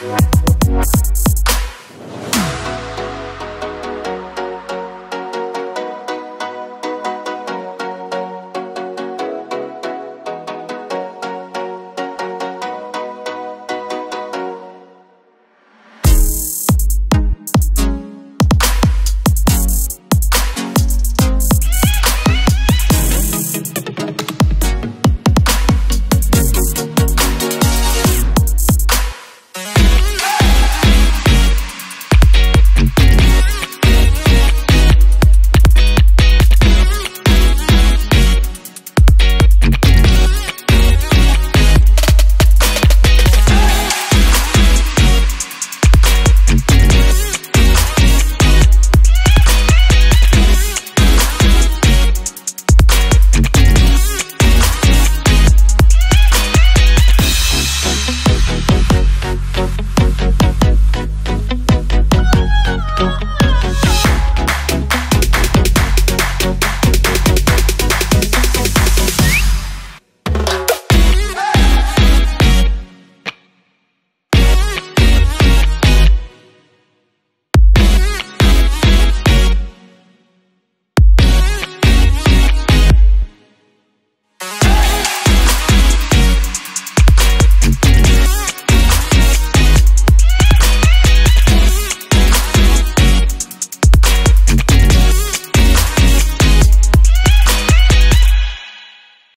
Bye.